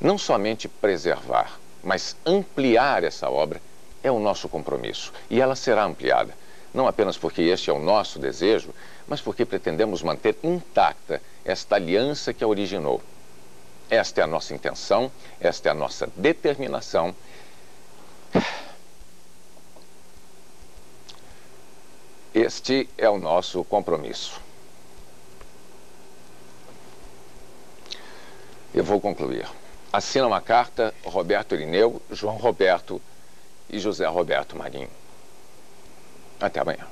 Não somente preservar, mas ampliar essa obra é o nosso compromisso. E ela será ampliada. Não apenas porque este é o nosso desejo, mas porque pretendemos manter intacta esta aliança que a originou. Esta é a nossa intenção, esta é a nossa determinação. Este é o nosso compromisso. Eu vou concluir. Assina uma carta Roberto Irineu, João Roberto e José Roberto Marinho. Até amanhã.